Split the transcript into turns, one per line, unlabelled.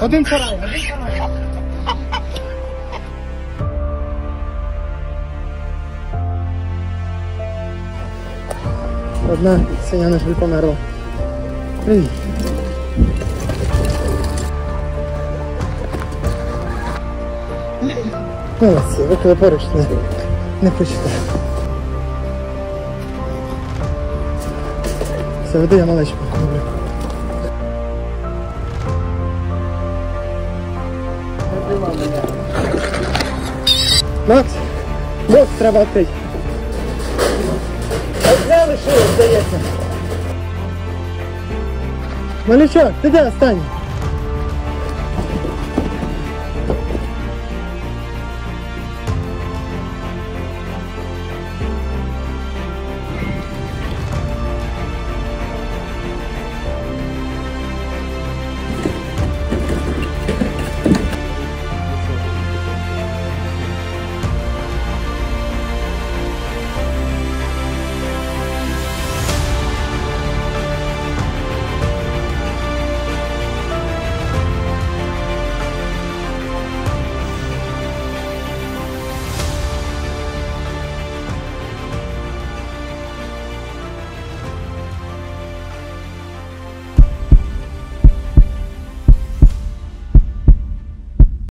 Chodź im poraj. Ładna, ceniana się wypomarła. No co, w ogóle poręcz nie, nie pójdźcie. Zawiedzę ja maleśmy, dobra. Макс, мозг сработай. Одна лишилась, сдается. Малючок, ты где остань.